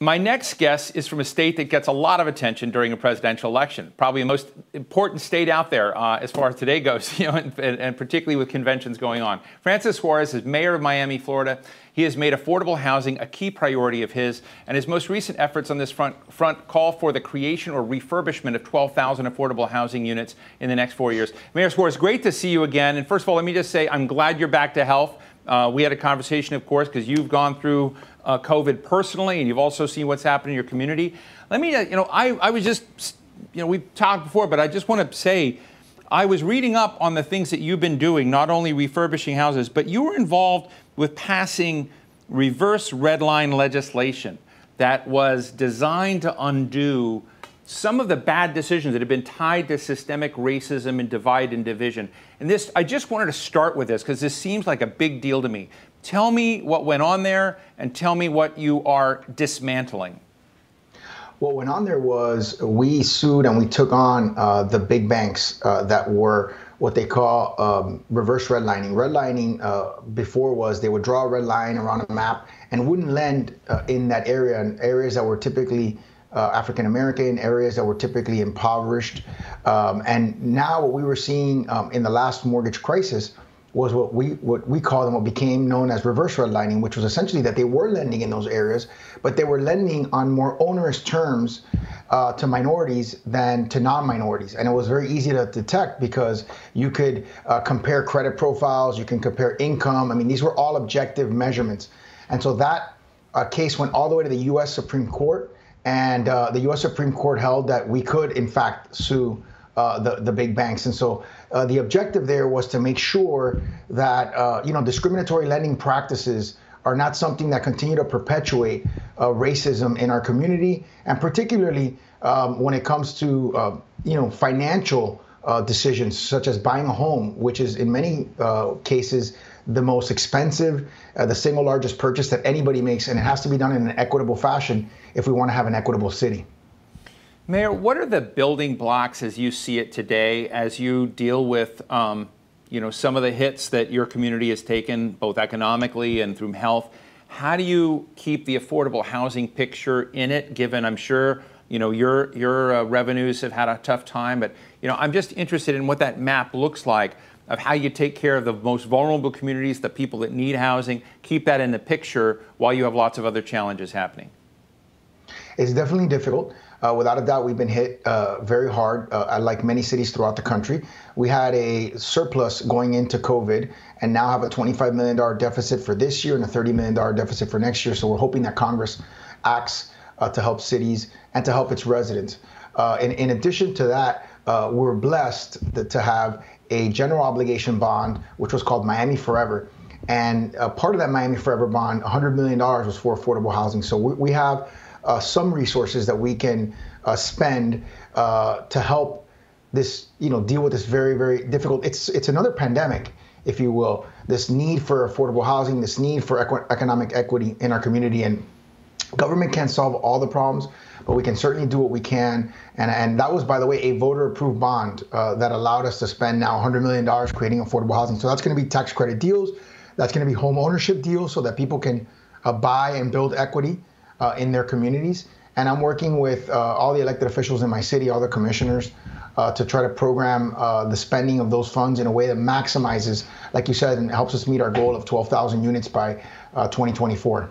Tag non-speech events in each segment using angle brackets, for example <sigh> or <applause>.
My next guest is from a state that gets a lot of attention during a presidential election, probably the most important state out there uh, as far as today goes, <laughs> you know, and, and, particularly with conventions going on. Francis Suarez is mayor of Miami, Florida. He has made affordable housing a key priority of his, and his most recent efforts on this front, front call for the creation or refurbishment of 12,000 affordable housing units in the next four years. Mayor Suarez, great to see you again. And first of all, let me just say I'm glad you're back to health. Uh, we had a conversation, of course, because you've gone through uh, COVID personally, and you've also seen what's happened in your community. Let me, uh, you know, I, I was just, you know, we've talked before, but I just want to say, I was reading up on the things that you've been doing, not only refurbishing houses, but you were involved with passing reverse red line legislation that was designed to undo some of the bad decisions that have been tied to systemic racism and divide and division. And this, I just wanted to start with this because this seems like a big deal to me. Tell me what went on there and tell me what you are dismantling. What went on there was we sued and we took on uh, the big banks uh, that were what they call um, reverse redlining. Redlining uh, before was they would draw a red line around a map and wouldn't lend uh, in that area, in areas that were typically uh, African American areas that were typically impoverished. Um, and now what we were seeing um, in the last mortgage crisis was what we what we call and what became known as reverse redlining, which was essentially that they were lending in those areas, but they were lending on more onerous terms uh, to minorities than to non-minorities, and it was very easy to detect because you could uh, compare credit profiles, you can compare income. I mean, these were all objective measurements, and so that uh, case went all the way to the U.S. Supreme Court, and uh, the U.S. Supreme Court held that we could, in fact, sue uh, the the big banks, and so uh, the objective there was to make sure that uh, you know discriminatory lending practices are not something that continue to perpetuate uh, racism in our community, and particularly um, when it comes to uh, you know financial uh, decisions such as buying a home, which is in many cases the most expensive, the single largest purchase that anybody makes, and it has to be done in an equitable fashion if we want to have an equitable city. Mayor, what are the building blocks as you see it today as you deal with um, you know, some of the hits that your community has taken, both economically and through health? How do you keep the affordable housing picture in it, given I'm sure you know your your uh, revenues have had a tough time, but you know I'm just interested in what that map looks like of how you take care of the most vulnerable communities, the people that need housing, keep that in the picture while you have lots of other challenges happening. It's definitely difficult. Uh, without a doubt, we've been hit uh, very hard, uh, like many cities throughout the country. We had a surplus going into COVID and now have a $25 million deficit for this year and a $30 million deficit for next year. So we're hoping that Congress acts uh, to help cities and to help its residents. Uh, in, in, addition to that, uh, we're blessed to have a general obligation bond, which was called Miami Forever. And part of that Miami Forever bond, $100 million, was for affordable housing. So we, we have uh, some resources that we can uh, spend uh, to help this, you know, deal with this very, very difficult. It's it's another pandemic, if you will. This need for affordable housing, this need for economic equity in our community, and government can't solve all the problems, but we can certainly do what we can. And and that was, by the way, a voter-approved bond uh, that allowed us to spend now 100 million dollars creating affordable housing. So that's going to be tax credit deals. That's going to be home ownership deals, so that people can uh, buy and build equity uh, in their communities. And I'm working with uh, all the elected officials in my city, all the commissioners, uh, to try to program uh, the spending of those funds in a way that maximizes, like you said, and helps us meet our goal of 12,000 units by uh, 2024.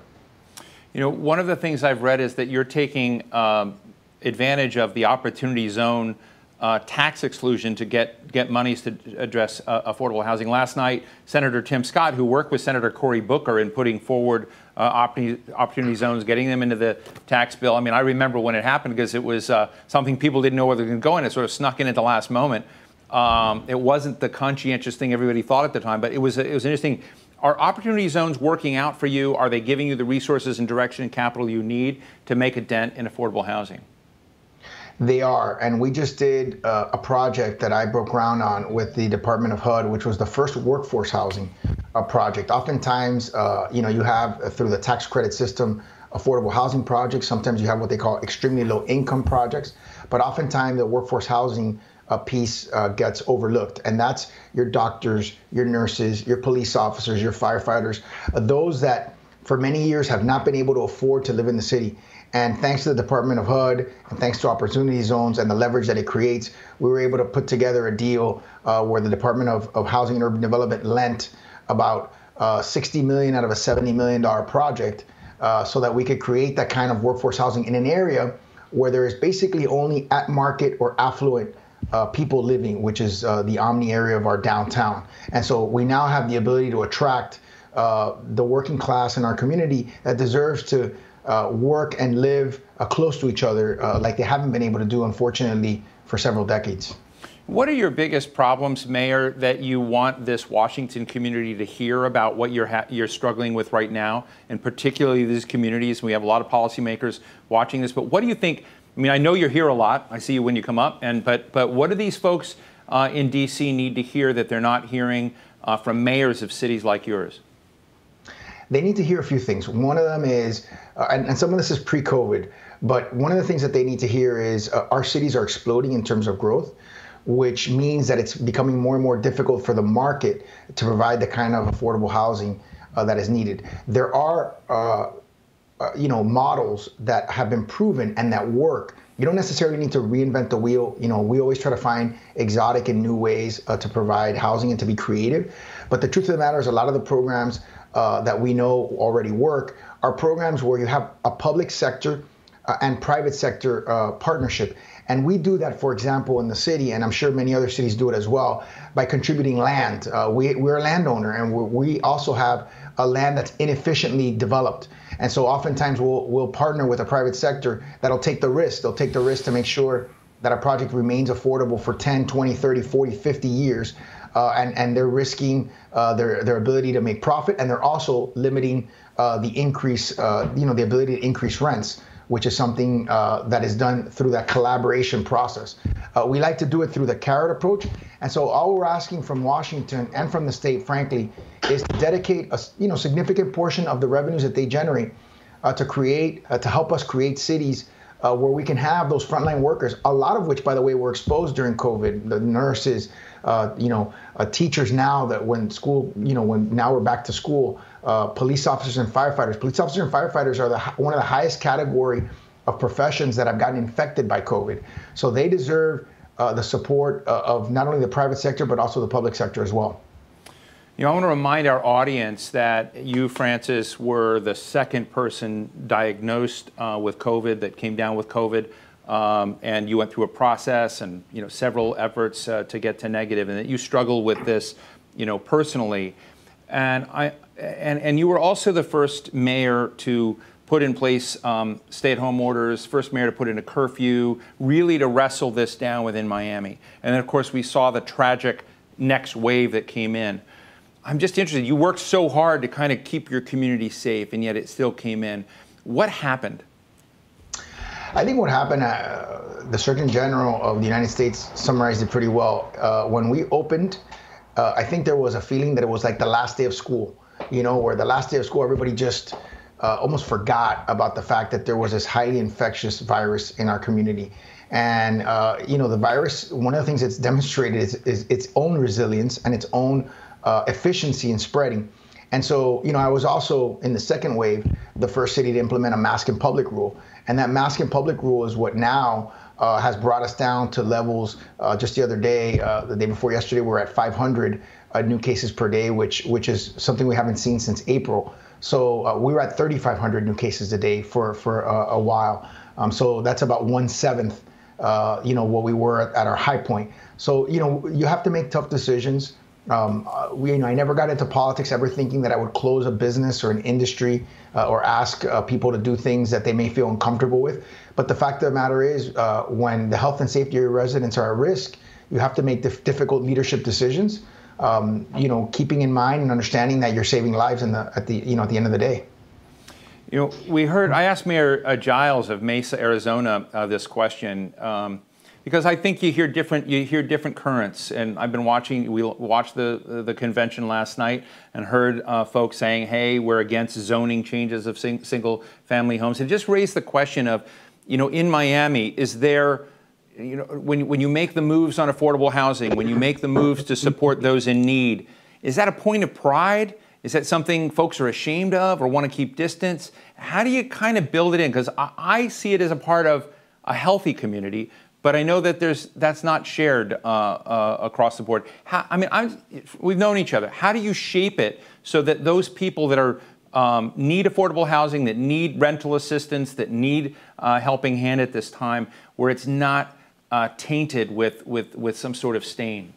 You know, one of the things I've read is that you're taking um, advantage of the opportunity zone uh, tax exclusion to get, get monies to address uh, affordable housing. Last night, Senator Tim Scott, who worked with Senator Cory Booker in putting forward uh, opportunity, zones, getting them into the tax bill. I mean, I remember when it happened because it was uh, something people didn't know where they were going to go, and it sort of snuck in at the last moment. Um, it wasn't the conscientious thing everybody thought at the time, but it was it was interesting. Are opportunity zones working out for you? Are they giving you the resources and direction and capital you need to make a dent in affordable housing? They are, and we just did uh, a project that I broke ground on with the Department of HUD, which was the first workforce housing uh, project. Oftentimes, uh, you know, you have uh, through the tax credit system affordable housing projects. Sometimes you have what they call extremely low income projects, but oftentimes the workforce housing uh, piece uh, gets overlooked, and that's your doctors, your nurses, your police officers, your firefighters, those that for many years have not been able to afford to live in the city. And thanks to the Department of HUD and thanks to opportunity zones and the leverage that it creates, we were able to put together a deal uh, where the Department of, of Housing and Urban Development lent about uh, 60 million out of a 70 million dollar project uh, so that we could create that kind of workforce housing in an area where there is basically only at market or affluent uh, people living, which is uh, the Omni area of our downtown. And so we now have the ability to attract uh, the working class in our community that deserves to uh, work and live uh, close to each other uh, like they haven't been able to do, unfortunately, for several decades. What are your biggest problems, Mayor, that you want this Washington community to hear about what you're you're struggling with right now, and particularly these communities? We have a lot of policymakers watching this, but what do you think? I mean, I know you're here a lot. I see you when you come up, and but but what do these folks uh, in D.C. need to hear that they're not hearing uh, from mayors of cities like yours? they need to hear a few things. One of them is, uh, and, and, some of this is pre COVID, but one of the things that they need to hear is uh, our cities are exploding in terms of growth, which means that it's becoming more and more difficult for the market to provide the kind of affordable housing uh, that is needed. There are, uh, uh, you know, models that have been proven and that work. You don't necessarily need to reinvent the wheel. You know, we always try to find exotic and new ways uh, to provide housing and to be creative. But the truth of the matter is, a lot of the programs uh, that we know already work are programs where you have a public sector uh, and private sector partnership. And we do that, for example, in the city, and I'm sure many other cities do it as well, by contributing land. Uh, we, we're a landowner, and we also have a land that's inefficiently developed. And so oftentimes we'll, we'll partner with a private sector that'll take the risk. They'll take the risk to make sure that a project remains affordable for 10, 20, 30, 40, 50 years uh, and, and they're risking uh, their, their ability to make profit, and they're also limiting uh, the increase, uh, you know, the ability to increase rents, which is something uh, that is done through that collaboration process. Uh, we like to do it through the carrot approach, and so all we're asking from Washington and from the state, frankly, is to dedicate a you know significant portion of the revenues that they generate to create to help us create cities uh, where we can have those frontline workers, a lot of which, by the way, were exposed during COVID. The nurses, uh, you know, uh, teachers now that when school, you know, when now we're back to school, uh, police officers and firefighters. Police officers and firefighters are the one of the highest category of professions that have gotten infected by COVID. So they deserve uh, the support uh, of not only the private sector but also the public sector as well. You know, I want to remind our audience that you, Francis, were the second person diagnosed uh, with COVID that came down with COVID, um, and you went through a process and you know several efforts uh, to get to negative, and that you struggled with this, you know, personally, and I and and you were also the first mayor to put in place um, stay-at-home orders, first mayor to put in a curfew, really to wrestle this down within Miami, and then of course we saw the tragic next wave that came in. I'm just interested. You worked so hard to kind of keep your community safe, and yet it still came in. What happened? I think what happened, uh, the Surgeon General of the United States summarized it pretty well. Uh, when we opened, uh, I think there was a feeling that it was like the last day of school, you know, where the last day of school, everybody just uh, almost forgot about the fact that there was this highly infectious virus in our community. And, uh, you know, the virus, one of the things it's demonstrated is, is its own resilience and its own uh, efficiency in spreading. And so, you know, I was also in the second wave, the first city to implement a mask in public rule. And that mask in public rule is what now uh, has brought us down to levels uh, just the other day, uh, the day before yesterday, we're at 500 uh, new cases per day, which which is something we haven't seen since April. So uh, we were at 3,500 new cases a day for for a while. Um, so that's about one seventh, you know, what we were at our high point. So you know, you have to make tough decisions. Um, uh, we, you know, I never got into politics ever thinking that I would close a business or an industry uh, or ask uh, people to do things that they may feel uncomfortable with. But the fact of the matter is, uh, when the health and safety of your residents are at risk, you have to make dif- difficult leadership decisions. Um, you know, keeping in mind and understanding that you're saving lives in the, at the you know at the end of the day. You know, we heard. I asked Mayor uh, Giles of Mesa, Arizona, uh, this question. Um, because I think you hear different you hear different currents. And I've been watching. We watched the the convention last night and heard uh, folks saying, "Hey, we're against zoning changes of sing, single family homes." And just raised the question of, you know, in Miami, is there you know, when, when you make the moves on affordable housing, when you make the moves to support those in need, is that a point of pride? Is that something folks are ashamed of or want to keep distance? How do you kind of build it in? Because I, I, see it as a part of a healthy community, but I know that there's that's not shared uh, uh, across the board. How, I mean, I'm, we've known each other. How do you shape it so that those people that are um, need affordable housing, that need rental assistance, that need uh, helping hand at this time, where it's not uh, tainted with, with, with some sort of stain?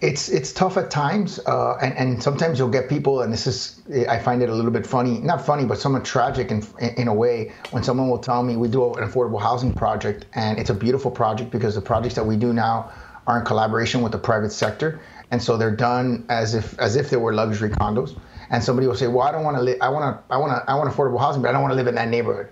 It's it's tough at times, uh, and and sometimes you'll get people, and this is I find it a little bit funny, not funny, but somewhat tragic in in a way when someone will tell me we do an affordable housing project, and it's a beautiful project because the projects that we do now are in collaboration with the private sector, and so they're done as if as if they were luxury condos. And somebody will say, "Well, I don't want to live. I want to. I want to. I want affordable housing, but I don't want to live in that neighborhood."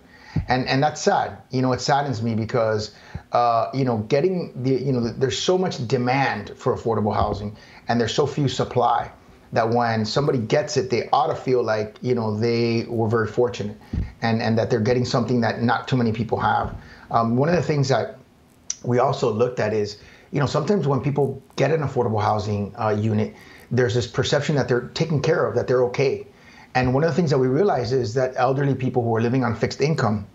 And and that's sad. You know, it saddens me because uh, you know, getting the, you know, there's so much demand for affordable housing and there's so few supply that when somebody gets it, they ought to feel like, you know, they were very fortunate and, and that they're getting something that not too many people have. Um, one of the things that we also looked at is, you know, sometimes when people get an affordable housing uh, unit, there's this perception that they're taken care of, that they're okay. And one of the things that we realized is that elderly people who are living on fixed income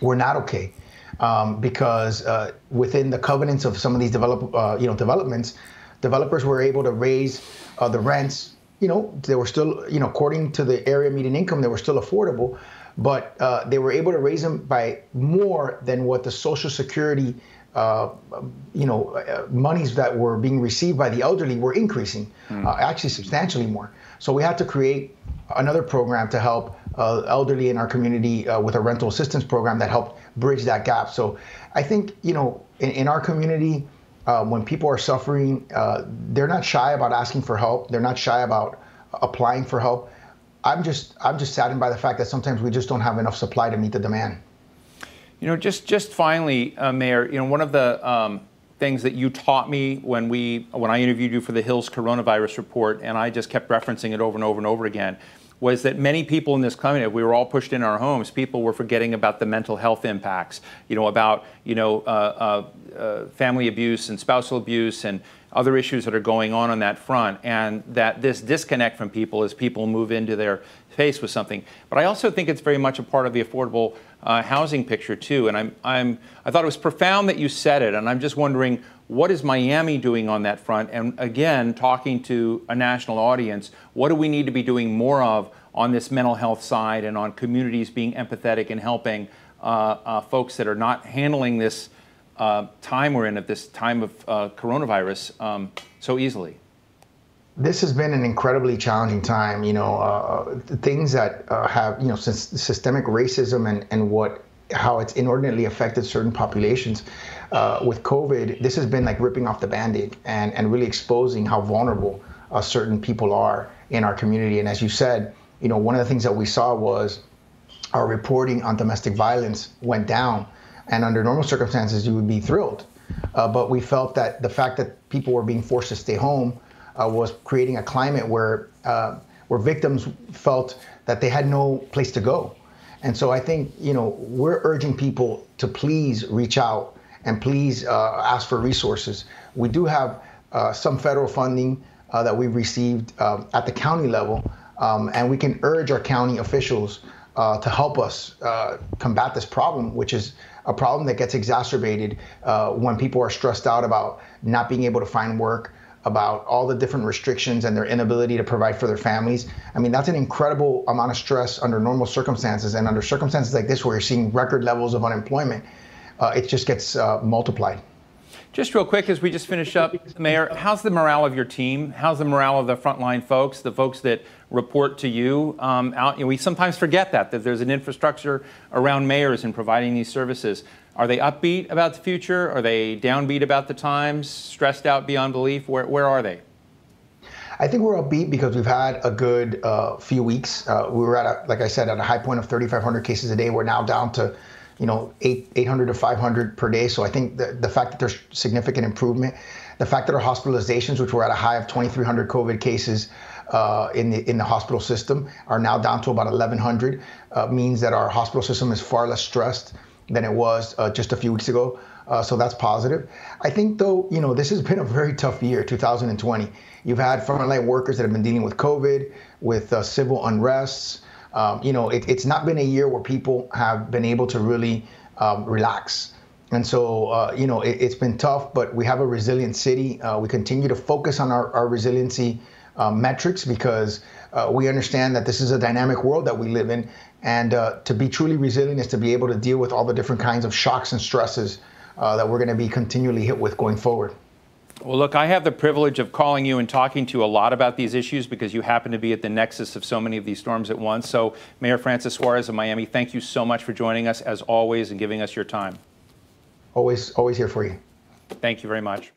were not okay um, because uh, within the covenants of some of these develop, uh, you know, developments, developers were able to raise uh, the rents. You know, they were still, you know, according to the area median income, they were still affordable, but uh, they were able to raise them by more than what the Social Security, uh, you know, uh, monies that were being received by the elderly were increasing, mm. actually substantially more. So we had to create another program to help uh, elderly in our community uh, with a rental assistance program that helped bridge that gap. So I think, you know, in, in our community, uh, when people are suffering, uh, they're not shy about asking for help. They're not shy about applying for help. I'm just I'm just saddened by the fact that sometimes we just don't have enough supply to meet the demand. You know, just just finally, uh, Mayor, you know, one of the um, things that you taught me when we when I interviewed you for the Hill's coronavirus report, and I just kept referencing it over and over and over again, was that many people in this community, we were all pushed in our homes, people were forgetting about the mental health impacts, you know, about, you know, uh, uh, uh, family abuse and spousal abuse and other issues that are going on on that front, and that this disconnect from people as people move into their face with something. But I also think it's very much a part of the affordable uh, housing picture too. And I'm, I'm, I thought it was profound that you said it, and I'm just wondering what is Miami doing on that front? And again, talking to a national audience, what do we need to be doing more of on this mental health side and on communities being empathetic and helping uh, uh, folks that are not handling this uh, time we're in at this time of uh, coronavirus um, so easily? This has been an incredibly challenging time. You know, uh, things that uh, have, you know, since systemic racism and, and what how it's inordinately affected certain populations uh, with COVID, this has been like ripping off the band-aid and, and really exposing how vulnerable uh, certain people are in our community. And as you said, you know, one of the things that we saw was our reporting on domestic violence went down. And under normal circumstances, you would be thrilled. Uh, but we felt that the fact that people were being forced to stay home uh, was creating a climate where uh, where victims felt that they had no place to go. And so I think, you know, we're urging people to please reach out and please uh, ask for resources. We do have uh, some federal funding uh, that we've received uh, at the county level, um, and we can urge our county officials to help us combat this problem, which is a problem that gets exacerbated when people are stressed out about not being able to find work, about all the different restrictions and their inability to provide for their families. I mean, that's an incredible amount of stress under normal circumstances. And under circumstances like this, where you're seeing record levels of unemployment, uh, it just gets uh, multiplied. Just real quick, as we just finish up, Mayor, how's the morale of your team? How's the morale of the frontline folks, the folks that report to you? Um, out, you know, we sometimes forget that that there's an infrastructure around mayors in providing these services. Are they upbeat about the future? Are they downbeat about the times? Stressed out beyond belief? Where, where are they? I think we're upbeat because we've had a good uh, few weeks. Uh, we were at, a, like I said, at a high point of 3,500 cases a day. We're now down to you know, eight, 800 to 500 per day. So I think the, the fact that there's significant improvement, the fact that our hospitalizations, which were at a high of 2,300 COVID cases uh, in the in the hospital system, are now down to about 1,100, uh, means that our hospital system is far less stressed than it was uh, just a few weeks ago. Uh, so that's positive. I think, though, you know, this has been a very tough year, 2020. You've had frontline workers that have been dealing with COVID, with uh, civil unrests. Um, you know, it, it's not been a year where people have been able to really um, relax. And so, uh, you know, it, has been tough, but we have a resilient city. Uh, we continue to focus on our, our resiliency uh, metrics because uh, we understand that this is a dynamic world that we live in. And uh, to be truly resilient is to be able to deal with all the different kinds of shocks and stresses uh, that we're going to be continually hit with going forward. Well, look, I have the privilege of calling you and talking to you a lot about these issues because you happen to be at the nexus of so many of these storms at once. So, Mayor Francis Suarez of Miami, thank you so much for joining us as always and giving us your time. Always, always here for you. Thank you very much.